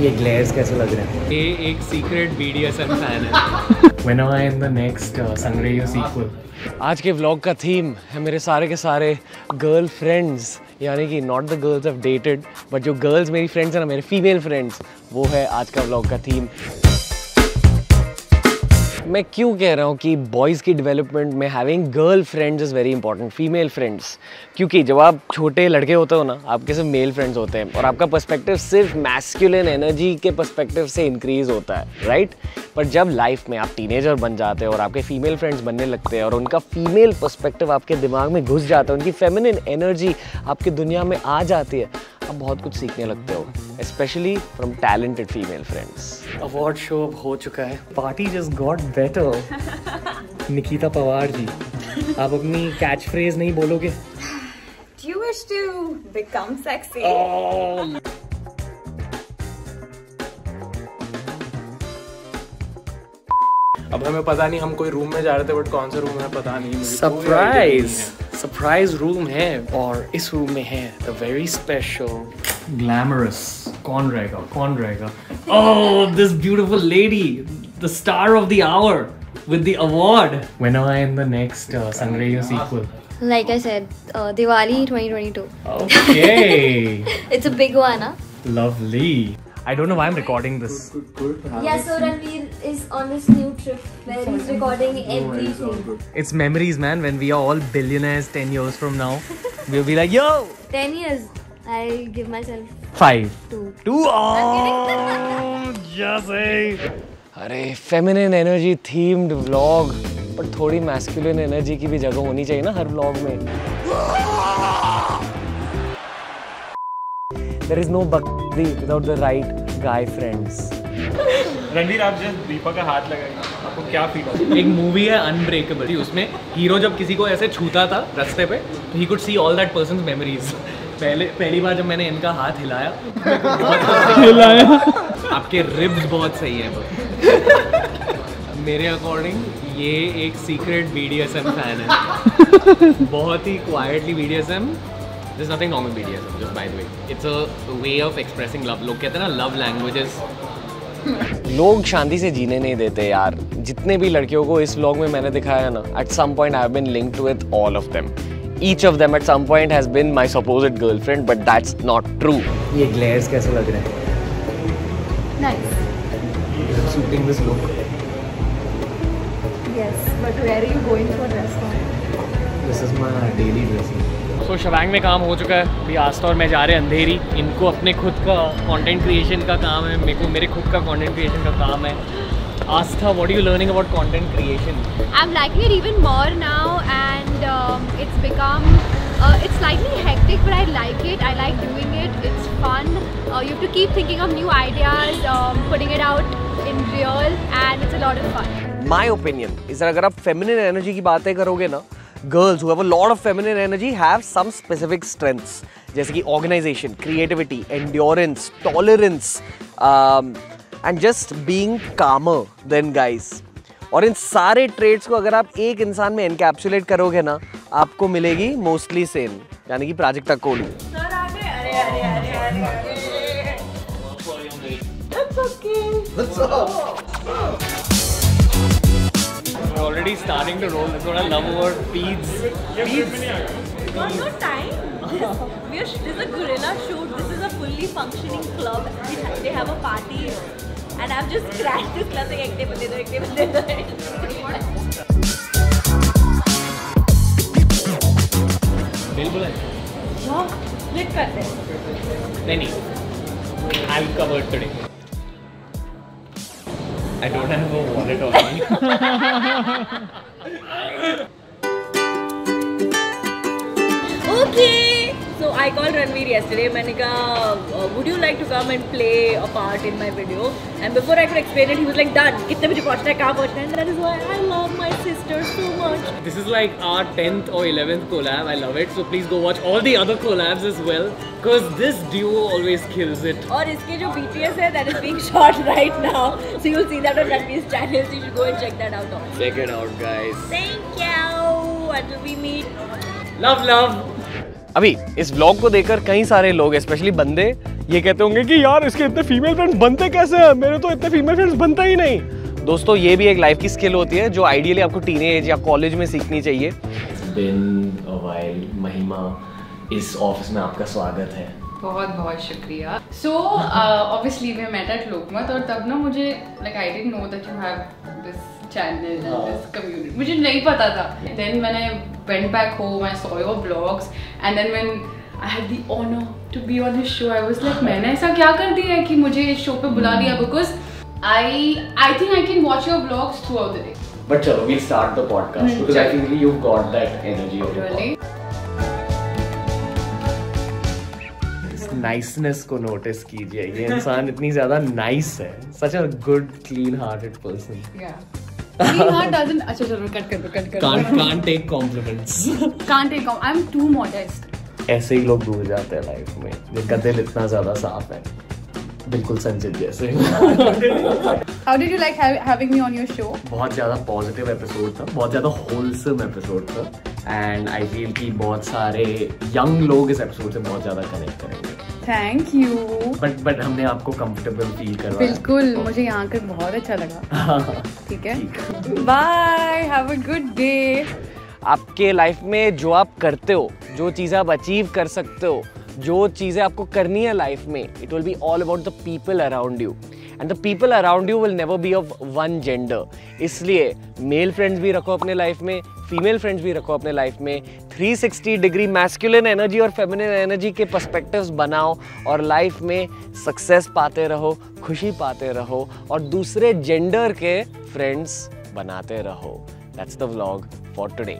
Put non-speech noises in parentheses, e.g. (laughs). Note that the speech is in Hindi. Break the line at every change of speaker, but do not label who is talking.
ये ग्लेयर्स कैसे लग रहे हैं?
ये एक सीक्रेट बीडीएसएम फ़ैन है।
When I in the next संग्रेयो sequel?
आज के व्लॉग का थीम है मेरे सारे के सारे गर्ल फ्रेंड्स यानी कि not the girls of dated but जो गर्ल्स मेरी फ्रेंड्स हैं ना मेरे फीमेल फ्रेंड्स वो है आज का व्लॉग का थीम मैं क्यों कह रहा हूँ कि बॉयज़ की डेवलपमेंट में having girl friends is very important female friends क्योंकि जब आप छोटे लड़के होते हो ना, आपके सिर्फ़ मेल फ्रेंड्स होते हैं और आपका पर्सपेक्टिव सिर्फ़ मैस्कुलिन एनर्जी के पर्सपेक्टिव से इंक्रीज होता है राइट पर जब लाइफ में आप टीनेजर बन जाते हैं और आपके फीमेल फ्रेंड्स बनने लगते हैं और उनका फीमेल पर्सपेक्टिव आपके दिमाग में घुस जाता है, उनकी फेमिनिन एनर्जी आपकी दुनिया में आ जाती है आप बहुत कुछ सीखने लगते हो specially from talented female friends
award show अब हो चुका है। Party just got better Nikita Pawar ji आप अपनी कैच फ्रेज नहीं बोलोगे?
Do you wish to become sexy?
अब हमें पता नहीं हम कोई रूम में जा रहे थे बट कौन सा रूम है पता नहीं।
सरप्राइज़। सरप्राइज़ रूम है और इस रूम में है द वेरी स्पेशल ग्लैमरस कौन रहेगा कौन रहेगा ओह this beautiful lady the star of the hour with the award when am i in the next uh, sangreyo sequel
Like I said, uh, Diwali 2022.
okay
It's a big one, huh?
lovely i don't know why i'm recording this
Yeah, so Ranveer is on this new trip where he's recording everything.
it's memories man when we are all billionaires 10 years from now we'll be like yo
10 years. I'll give myself
five
two.
two oh (laughs) just say
अरे फेमिनिन एनर्जी थीम्ड व्लॉग पर थोड़ी मैस्कुलिन एनर्जी की भी जगह होनी चाहिए ना हर व्लॉग में देयर इज़ नो बकरी without the right guy friends
Ranveer आप जस्ट दीपा का हाथ लगाइए आपको क्या फील होता एक मूवी है अनब्रेकेबल उसमें हीरो जब किसी को ऐसे छूता था रास्ते पे तो he could see all that person memories पहले पहली बार जब मैंने इनका हाथ हिलाया हिलाया? आपके रिब्स बहुत सही है बस मेरे अकॉर्डिंग ये एक सीक्रेट बीडीएसएम फ़ैन है. बहुत ही quietly BDSM There's nothing wrong with BDSM, just by the way. It's a way of expressing love. लोग कहते हैं ना love languages.
लोग शांति से जीने नहीं देते यार। जितने भी लड़कियों को इस व्लॉग में मैंने दिखाया ना at some point I have been linked with all of them each of them at some point has been my supposed girlfriend but that's not true
ये ग्लेयर्स कैसे लग रहे हैं?
Nice.
Shooting this look
Yes, but where are you going for this
this is my daily dressing
तो शवांग में काम हो चुका है अभी आस्था और मैं जा रहे हैं अंधेरी इनको अपने खुद का कंटेंट क्रिएशन का काम है मेरे को मेरे खुद का कंटेंट क्रिएशन का काम है Aastha what you learning about content
creation liking it even more now, and um, it's become. Uh, it's slightly hectic, but I like it. I like doing it. It's fun. Uh, you have to keep thinking of new ideas, um, putting it out in real, and it's a lot of fun.
My opinion is अगर आप फेमिनिन एनर्जी की बातें करोगे ना girls who have a lot of feminine energy have some specific strengths जैसे कि organisation creativity endurance tolerance and just being calmer than guys और इन सारे ट्रेड्स को अगर आप एक इंसान में एनकैप्सुलेट करोगे ना आपको मिलेगी मोस्टली सेम यानी कि Prajakta Kohli.
starting to roll. Thoda love over peas. Peas.
Got no time. We're. (laughs) this is a gorilla shoot. This is a fully functioning club. They have a party, and I've just crashed this club. Like, ekte bande do, ekte bande do.
Bill bulai.
Yeah, split
karte. Nahi, I'm covered today. I don't have a wallet on me.
Okay. So I called Ranveer yesterday. मैंने कहा, uh, would you like to come and play a part in my video? And before I could explain it, he was like, done. कितने बजे पहुंचना है? कहाँ पहुंचना है? And that is why I love my sister so much.
This is like our 10th or 11th collab. I love it. So please go watch all the other collabs as well. Because this duo always kills it.
और इसके जो BTS है, that is being (laughs) shot right now. So you'll see that on Ranveer's channel. So you should go and check that out. also.
Check it out, guys.
Thank you. Until we meet.
Love, love.
अभी इस व्लॉग को देखकर कई सारे लोग स्पेशली बंदे ये कहते होंगे कि यार इसके इतने फीमेल फ्रेंड्स बनते कैसे हैं? मेरे तो इतने फीमेल फ्रेंड्स बनता ही नहीं। दोस्तों ये भी एक लाइफ की स्किल होती है जो आइडियली आपको टीनेज या कॉलेज में सीखनी चाहिए। महिमा इस ऑफ़िस में आपका स्वागत है।
बहुत बहुत शुक्रिया। So obviously we met at Lokmat और तब ना मुझे like I didn't know that you have this channel this community मुझे नहीं पता था। देन मैंने went back home I saw your blogs and then when I had the honour to be on this show I was like मैंने ऐसा क्या कर दिया है कि मुझे इस शो पे बुला लिया? Because I I think I can watch your blogs throughout the
But chalo, we'll start the podcast because I think you've got that energy of
really?
Niceness को नोटिस कीजिए ये इंसान इतनी ज़्यादा नाइस है. Such a
good clean hearted person (laughs) doesn't अच्छा चलो कट कर दो कट कर
Can't can't take compliments. (laughs)
can't take I'm too modest.
ऐसे ही लोग दूर जाते हैं लाइफ में जिनका दिल इतना ज़्यादा साफ़ है। बिल्कुल संजित जैसे।
How did you like have, having me on your show?
बहुत ज़्यादा पॉजिटिव एपिसोड था बहुत ज़्यादा होलसम एपिसोड था। एंड आई फील कि बहुत सारे यंग लोग इस एपिसोड से बहुत ज़्यादा कनेक्ट करेंगे।
थैंक यू
बट बट हमने आपको कंफर्टेबल फील करवाया।
बिल्कुल मुझे यहाँ कर बहुत अच्छा लगा। (laughs) ठीक है? Bye have a good day
आपके लाइफ में जो आप करते हो जो चीज़ें आप अचीव कर सकते हो जो चीज़ें आपको करनी है लाइफ में it will be all about the people around you and the people around you will never be of one gender इसलिए मेल फ्रेंड्स भी रखो अपने लाइफ में फीमेल फ्रेंड्स भी रखो अपने लाइफ में। 360 डिग्री मैस्कुलिन एनर्जी और फेमिनिन एनर्जी के पर्सपेक्टिव्स बनाओ और लाइफ में सक्सेस पाते रहो, खुशी पाते रहो और दूसरे जेंडर के फ्रेंड्स बनाते रहो। That's the vlog for today